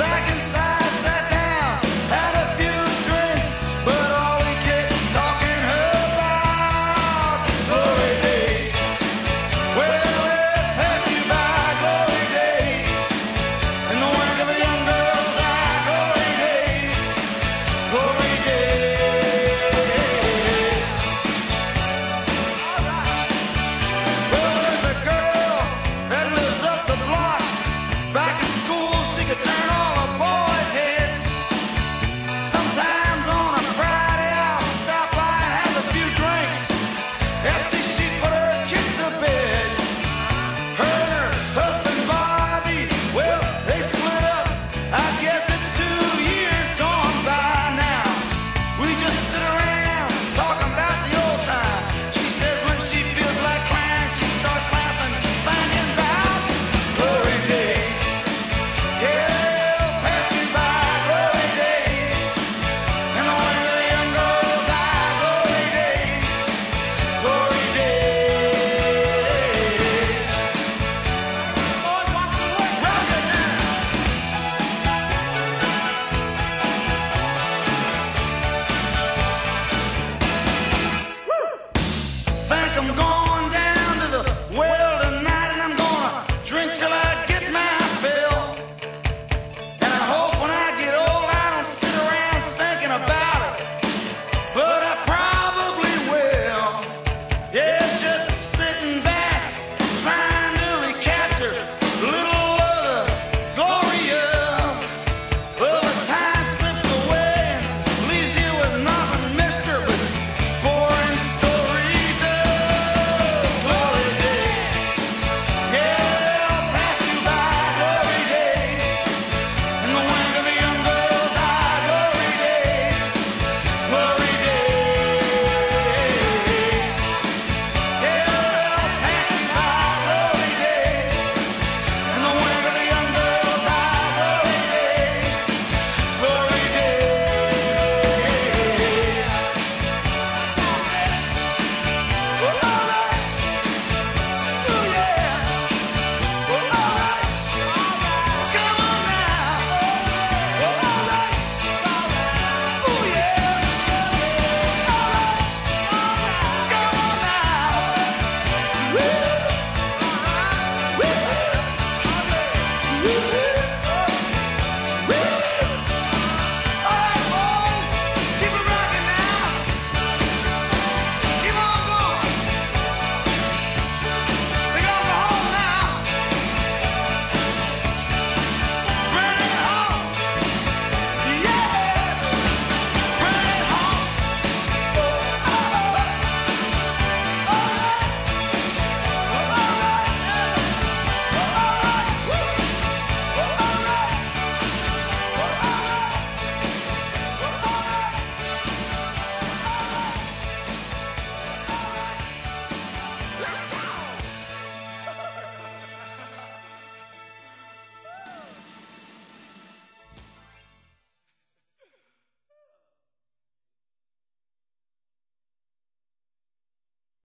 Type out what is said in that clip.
back inside.